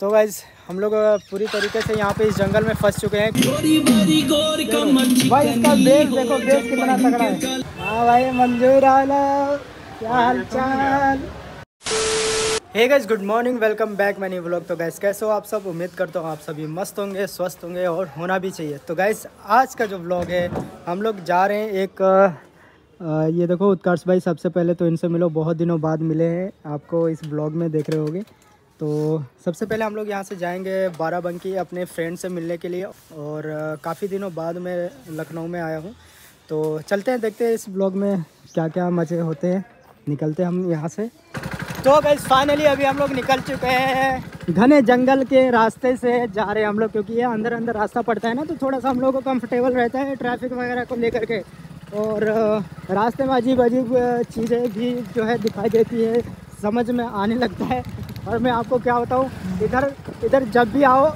तो गाइज़ हम लोग पूरी तरीके से यहाँ पे इस जंगल में फंस चुके हैं। भाई इसका बेस देखो बेस कितना तगड़ा है। हाँ भाई मंजूर आला क्या हाल चाल hey good morning welcome back many vlog तो गैस कैसे हो आप सब? उम्मीद करता हूँ आप सभी मस्त होंगे स्वस्थ होंगे और होना भी चाहिए। तो गैस आज का जो व्लॉग है हम लोग जा रहे हैं एक आ, ये देखो उत्कर्ष भाई सबसे पहले तो इनसे मिलो बहुत दिनों बाद मिले हैं। आपको इस ब्लॉग में देख रहे होगे। तो सबसे पहले हम लोग यहाँ से जाएँगे बाराबंकी अपने फ्रेंड से मिलने के लिए और काफ़ी दिनों बाद मैं लखनऊ में आया हूँ। तो चलते हैं, देखते हैं इस ब्लॉग में क्या क्या मज़े होते हैं। निकलते हैं हम यहाँ से। तो गई फाइनली अभी हम लोग निकल चुके हैं। घने जंगल के रास्ते से जा रहे हैं हम लोग, क्योंकि ये अंदर अंदर रास्ता पड़ता है ना तो थोड़ा सा हम लोग को कंफर्टेबल रहता है ट्रैफ़िक वगैरह को लेकर के। और रास्ते में अजीब अजीब चीज़ें भी जो है दिखाई देती है, समझ में आने लगता है। और मैं आपको क्या बताऊँ इधर इधर जब भी आओ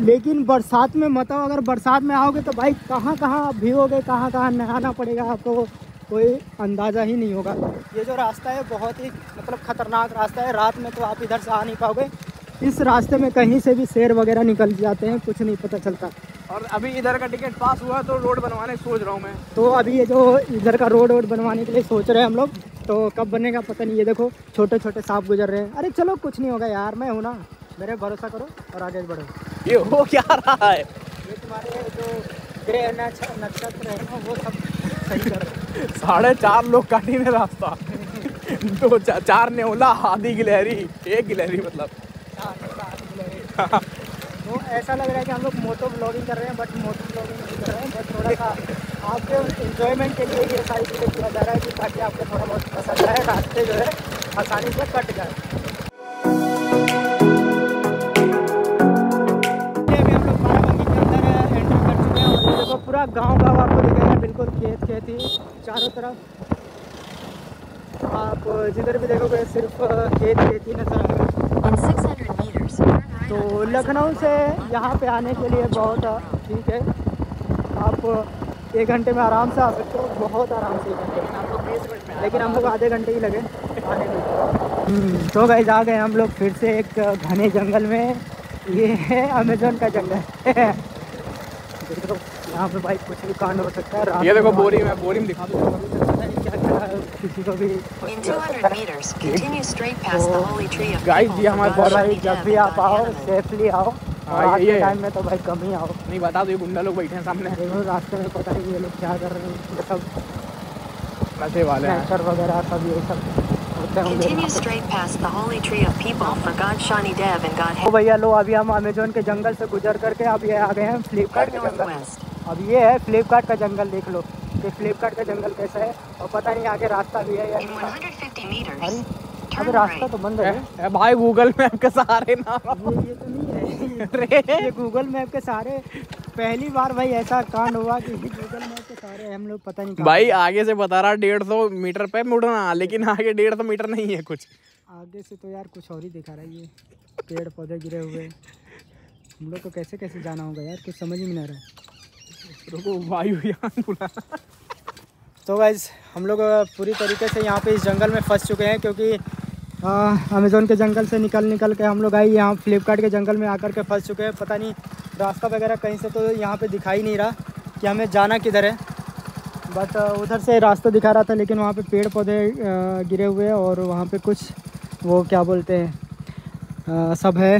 लेकिन बरसात में मत आओ। अगर बरसात में आओगे तो भाई कहाँ कहाँ भीगोगे कहाँ कहाँ नहाना पड़ेगा आपको कोई अंदाज़ा ही नहीं होगा। ये जो रास्ता है बहुत ही मतलब ख़तरनाक रास्ता है। रात में तो आप इधर से आ नहीं पाओगे। इस रास्ते में कहीं से भी शेर वगैरह निकल जाते हैं कुछ नहीं पता चलता। और अभी इधर का टिकट पास हुआ तो रोड बनवाने सोच रहा हूँ मैं। तो अभी ये जो इधर का रोड वोड बनवाने के लिए सोच रहे हैं हम लोग तो कब बनेगा पता नहीं ये देखो छोटे छोटे सांप गुजर रहे हैं। अरे चलो कुछ नहीं होगा यार मैं हूँ ना। मेरे भरोसा करो और आगे बढ़ो। ये हो क्या रहा है? ये तुम्हारे जो ग्रह नक्षत्र है ना वो सब सही कर साढ़े चार लोग काटी ने रास्ता। दो चार ने ओला आधी गिलहरी एक गिलहरी मतलब। ऐसा लग रहा है कि हम लोग मोटो ब्लॉगिंग कर रहे हैं बट मोटो ब्लॉगिंग नहीं कर रहे हैं बट थोड़ा सा आपके इन्जॉयमेंट के लिए ये सारी चीज़ें किया जा रहा है कि ताकि आपको थोड़ा बहुत पसंद आए, रास्ते जो है आसानी से कट जाए। पूरा गाँव गाँव आपको दिखेगा बिल्कुल खेत खेत ही, चारों तरफ़। आप जिधर भी देखोगे, सिर्फ़ खेत खेत ही नज़र आएगा तो लखनऊ से यहाँ पे आने के लिए बहुत ठीक है। आप एक घंटे में आराम से आ सकते हो बहुत आराम से। घंटे लेकिन हम लोग आधे घंटे ही लगे आने में तो गए आ गए हम लोग फिर से एक घने जंगल में। ये है अमेजोन का जंगल। देखो यहाँ पे भाई कुछ भी कांड हो सकता है ये देखो बोरी में बोरी में दिखा दो। In 200 meters, continue straight past the holy tree of guys ये हमारे और भाई जब भी आप आओ सेफली आओ हाँ, आज के टाइम में तो भाई कम ही आओ। नहीं बता दो ये गुंडा लोग बैठे हैं सामने। देखो रास्ते में पता नहीं ये लोग क्या कर रहे हैं सब नशे वाले हैं। वगैरह सब ये सब Continue straight past the holy tree of people for God Shani Dev and God तो भैया लो अभी हम अमेजोन के जंगल से गुजर करके अब ये आ गए हैं फ्लिपकार्ट के जंगल। अब ये है फ्लिपकार्ट का जंगल देख लो। कि फ्लिपकार्ट का जंगल कैसा है और पता नहीं आगे रास्ता भी है या In 150 meters, अरे अभी रास्ता तो बंद है भाई गूगल मैप के सहारे ना ये ये तो नहीं है। ये गूगल मैप के सारे पहली बार भाई ऐसा कांड हुआ कि गूगल मैप के सारे हम लोग पता नहीं भाई आगे से बता रहा डेढ़ सौ मीटर पे मुड़ना लेकिन आगे डेढ़ सौ मीटर नहीं है कुछ। आगे से तो यार कुछ और ही दिखा रहा है ये। पेड़ पौधे गिरे हुए। हम लोग को कैसे कैसे जाना होगा यार कुछ समझ ही नहीं आ रहा। है रुको वायुयान बुला। तो गाइज़ हम लोग पूरी तरीके से यहाँ पे इस जंगल में फंस चुके हैं क्योंकि अमेज़ोन के जंगल से निकल निकल के हम लोग आए यहाँ फ्लिपकार्ट के जंगल में आकर के फंस चुके हैं। पता नहीं, रास्ता वगैरह कहीं से तो यहाँ पे दिखाई नहीं रहा कि हमें जाना किधर है। बट उधर से रास्ता दिखा रहा था, लेकिन वहाँ पे पेड़ पौधे गिरे हुए हैं और वहाँ पे कुछ वो क्या बोलते हैं सब है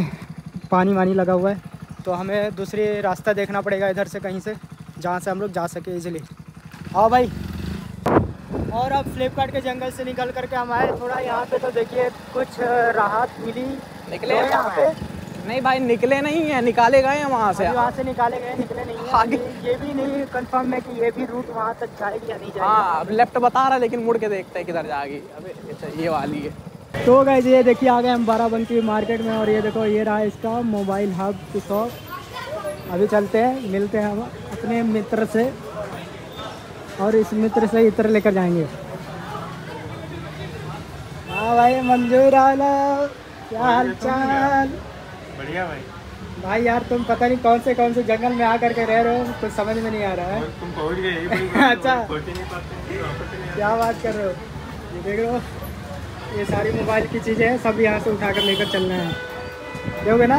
पानी वानी लगा हुआ है। तो हमें दूसरी रास्ता देखना पड़ेगा इधर से कहीं से। जहाँ से हम लोग जा सके इजीली हाँ भाई। और अब फ्लिपकार्ट के जंगल से निकल करके हम आए। थोड़ा यहाँ पे तो देखिए कुछ राहत मिली। निकले तो यहाँ पे नहीं भाई निकले नहीं है। निकाले गए हैं वहाँ से। वहाँ से निकाले गए निकले नहीं है। आगे- ये भी नहीं कंफर्म है कि ये भी रूट वहाँ तक जाएगी या नहीं जाएगी। हाँ अब लेफ़्ट बता रहा है लेकिन मुड़ के देखते हैं किधर जाएगी। अबे अच्छा ये वाली है। तो गए ये देखिए आ गए हम बाराबंकी मार्केट में। और ये देखो ये रहा इसका मोबाइल हब की शॉप अभी चलते हैं मिलते हैं हम। अपने मित्र से और इस मित्र से इतर लेकर जाएँगे। हाँ भाई मंजूर आला क्या हाल चाल बढ़िया भाई। भाई यार तुम पता नहीं कौन से कौन से जंगल में आकर के रह रहे हो कुछ समझ में नहीं आ रहा है। तुम पहुँच गए अच्छा। क्या बात कर रहे हो? ये देख रहे हो ये सारी मोबाइल की चीज़ें हैं सब यहाँ से उठा कर लेकर चलना है। दोगे ना।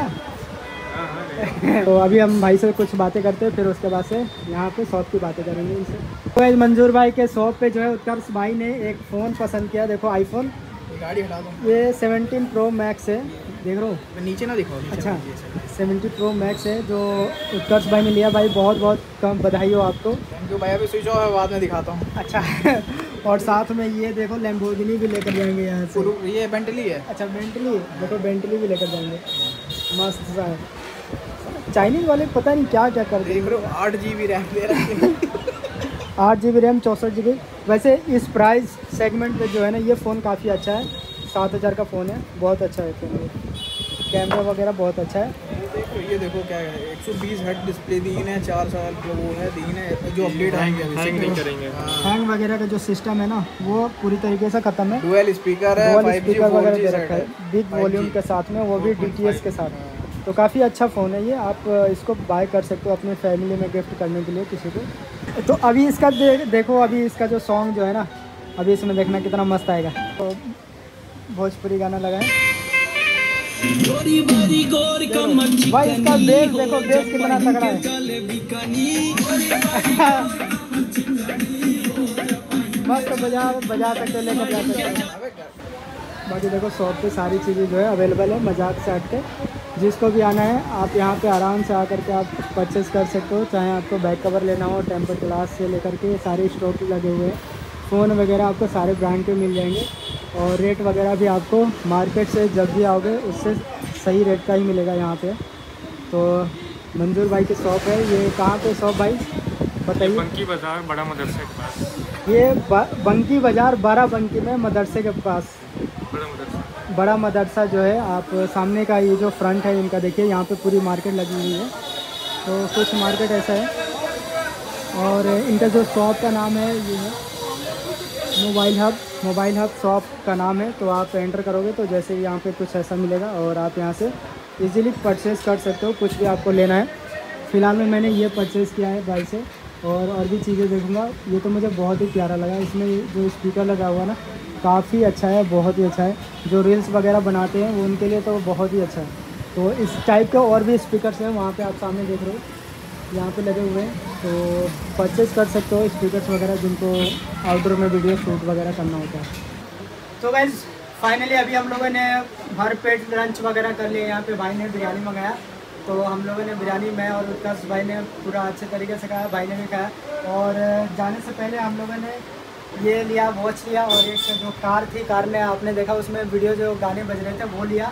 तो अभी हम भाई से कुछ बातें करते हैं फिर उसके बाद से यहाँ पे शॉप की बातें करेंगे इनसे। तो मंजूर भाई के शॉप पे जो है उत्कर्ष भाई ने एक फ़ोन पसंद किया देखो आईफोन ये गाड़ी हटा ये 17 प्रो मैक्स है। देख रहे हो? नीचे ना दिखाओ नीचे अच्छा। नीचे से। 70 प्रो मैक्स है जो उत्कर्ष भाई ने लिया। भाई बहुत बहुत कम बधाई हो आपको। थैंक यू भाई। अभी स्विच है बाद में दिखाता हूँ। अच्छा। और साथ में ये देखो लैम्बोर्गिनी भी लेकर जाएँगे यहाँ से। ये बेंटली है। अच्छा बेंटली देखो बेंटली भी लेकर जाएँगे। मस्त सा है। चाइनीज़ वाले पता नहीं क्या क्या कर देख रहे हो आठ जी बी रैम दे रखे आठ जी बी रैम चौंसठ जी बी वैसे इस प्राइस सेगमेंट में जो है ना ये फ़ोन काफ़ी अच्छा है। सात हज़ार का फ़ोन है बहुत अच्छा है फ़ोन कैमरा वगैरह बहुत अच्छा है। ये देखो ये देखो क्या है 120 हर्ट डिस्प्ले दी है चार साल का वो है दी है जो अपडेट आएँगे अभी हैंग नहीं करेंगे। हैंग वगैरह का जो सिस्टम है ना वो पूरी तरीके से ख़त्म है। डुअल स्पीकर है डुअल स्पीकर वगैरह दे रखा है। है। बिग वॉल्यूम के साथ में वो भी DTS के साथ। तो काफ़ी अच्छा फ़ोन है ये। आप इसको बाय कर सकते हो अपने फैमिली में गिफ्ट करने के लिए किसी को। तो अभी इसका दे, देखो अभी इसका जो सॉन्ग जो है ना अभी इसमें देखना कितना मस्त आएगा। तो भोजपुरी गाना लगाए भाई इसका बेस देखो बेस कितना तगड़ा है। मस्त बजा बजा सकते लेकर जा सकते बाकी देखो शॉप पे सारी चीज़ें जो है अवेलेबल है मज़ाक से हट के जिसको भी आना है आप यहाँ पे आराम से आकर के आप परचेस कर सकते हो चाहे आपको बैक कवर लेना हो टेम्पर ग्लास से लेकर के सारे स्टॉक लगे हुए हैं। फ़ोन वगैरह आपको सारे ब्रांड के मिल जाएँगे और रेट वगैरह भी आपको मार्केट से जब भी आओगे उससे सही रेट का ही मिलेगा यहाँ पे। तो मंजूर भाई की शॉप है ये कहाँ पे शॉप भाई? बताइए। बंकी बाज़ार बड़ा मदरसे के पास। ये बंकी बाज़ार बारह बंकी में मदरसे के पास। बड़ा मदरसा जो है, आप सामने का ये जो फ्रंट है, इनका देखिए, यहाँ पे पूरी मार्केट लगी हुई है। तो कुछ मार्केट ऐसा है। और इनका जो शॉप का नाम है, ये है mobile hub mobile hub shop का नाम है तो आप एंटर करोगे तो जैसे यहाँ पे कुछ ऐसा मिलेगा, और आप यहाँ से इजीली परचेज़ कर सकते हो। कुछ भी आपको लेना है। फ़िलहाल में मैंने ये परचेज़ किया है भाई से, और और भी चीज़ें देखूँगा। ये तो मुझे बहुत ही प्यारा लगा। इसमें जो स्पीकर लगा हुआ ना काफ़ी अच्छा है, बहुत ही अच्छा है। जो रील्स वगैरह बनाते हैं उनके लिए तो बहुत ही अच्छा है। तो इस टाइप के और भी स्पीकर्स हैं, वहाँ पे आप सामने देख रहे हो। यहाँ पे लगे हुए हैं। तो परचेज़ कर सकते हो स्पीकर्स वगैरह जिनको आउटडोर में वीडियो शूट वगैरह करना होता है। तो गाइज़ फाइनली अभी हम लोगों ने भर पेट लंच वगैरह कर लिया। यहाँ पे भाई ने बिरयानी मंगाया। तो हम लोगों ने बिरयानी, मैं और उत्कर्ष भाई ने पूरा अच्छे तरीके से खाया, भाई ने भी खाया। और जाने से पहले हम लोगों ने ये लिया वॉच लिया और एक जो कार थी, कार में आपने देखा, उसमें वीडियो जो गाने बज रहे थे, वो लिया।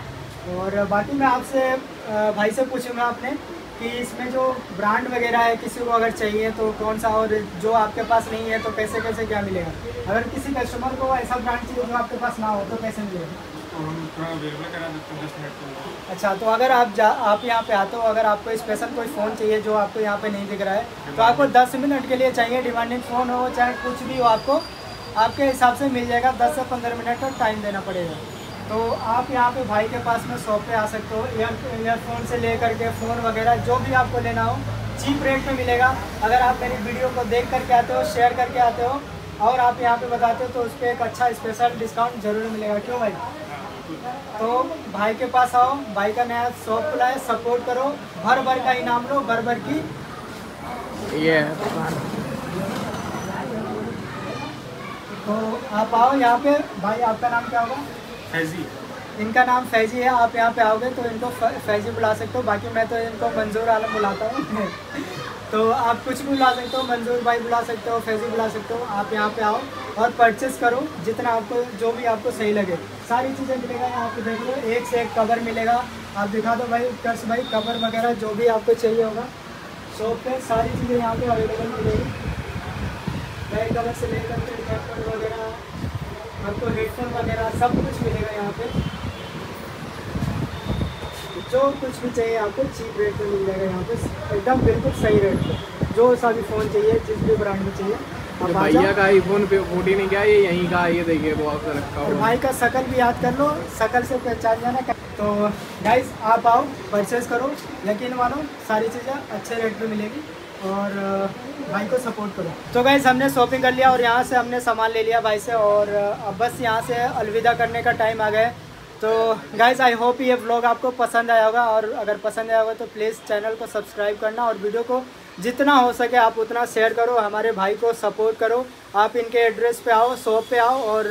और बाकी मैं आपसे भाई से पूछूँगा आपने कि इसमें जो ब्रांड वगैरह है, किसी को अगर चाहिए तो कौन सा और जो आपके पास नहीं है तो कैसे कैसे क्या मिलेगा? अगर किसी कस्टमर को ऐसा ब्रांड चाहिए जो आपके पास ना हो तो कैसे मिलेगा। दस अच्छा तो अगर आप जा, आप यहाँ पे आते हो, अगर आपको स्पेशल कोई फ़ोन चाहिए जो आपको यहाँ पे नहीं दिख रहा है तो आपको 10 मिनट के लिए चाहिए डिमांडिंग फ़ोन हो, चाहे कुछ भी हो आपको, आपके हिसाब से मिल जाएगा 10 से 15 मिनट का टाइम देना पड़ेगा। तो आप यहाँ पे भाई के पास में शॉप पे आ सकते हो ईयर ईयरफोन से लेकर के फ़ोन वगैरह, जो भी आपको लेना हो चीप रेट में मिलेगा। अगर आप मेरी वीडियो को देख करके आते हो शेयर करके आते हो, और आप यहाँ पे बताते हो तो उस पर एक अच्छा स्पेशल डिस्काउंट ज़रूर मिलेगा। क्यों भाई? तो भाई के पास आओ भाई का नया शॉप खुला है सपोर्ट करो। भर भर का इनाम लो भर भर की। ये तो आप आओ यहाँ पे। भाई आपका नाम क्या होगा? फैजी। इनका नाम फैजी है। आप यहाँ पे आओगे तो इनको फैजी बुला सकते हो। बाकी मैं तो इनको मंजूर आलम बुलाता हूँ। तो आप कुछ भी बुला सकते हो, मंजूर भाई बुला सकते हो, फैजी बुला सकते हो, आप यहाँ पे आओ और परचेस करो, जितना आपको, जो भी आपको सही लगे। सारी चीज़ें मिलेगा यहाँ पे, देख लो, एक से एक कवर मिलेगा। आप दिखा दो भाई उत्कर्ष भाई कवर वगैरह, जो भी आपको चाहिए होगा। शॉप पे सारी चीज़ें यहाँ पे अवेलेबल मिलेगी। बैक कवर से लेकर वगैरह, आपको हेडफोन वगैरह, सब कुछ मिलेगा यहाँ पे। जो कुछ भी चाहिए आपको चीप रेट में मिल जाएगा यहाँ पे। एकदम बिल्कुल सही रेट पे। जो सा भी फ़ोन चाहिए जिस भी ब्रांड में चाहिए भैया का आईफोन पे फोर्टीन है क्या ये यहीं का ये देखिए वो आपका रखा हुआ भाई का शकल भी याद कर लो शकल से पहचान जाना तो गाइस आप आओ परचेज करो यकीन मानो सारी चीज़ें अच्छे रेट पे मिलेगी और भाई को सपोर्ट करो। तो गाइस हमने शॉपिंग कर लिया और यहाँ से हमने सामान ले लिया भाई से और अब बस यहाँ से अलविदा करने का टाइम आ गया है। तो गाइज़ आई होप ये व्लॉग आपको पसंद आया होगा और अगर पसंद आया होगा तो प्लीज़ चैनल को सब्सक्राइब करना और वीडियो को जितना हो सके आप उतना शेयर करो, हमारे भाई को सपोर्ट करो। आप इनके एड्रेस पे आओ शॉप पे आओ और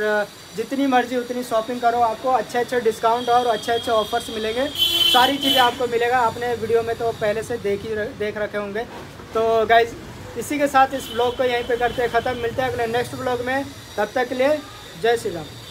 जितनी मर्ज़ी उतनी शॉपिंग करो। आपको अच्छे अच्छे डिस्काउंट और अच्छे अच्छे ऑफर्स मिलेंगे। सारी चीज़ें आपको मिलेगा। आपने वीडियो में तो पहले से देख ही देख रखे होंगे। तो गाइज़ इसी के साथ इस ब्लॉग को यहीं पर करते ख़त्म। मिलते हैं अगले नेक्स्ट ब्लॉग में। तब तक के लिए जय श्री राम।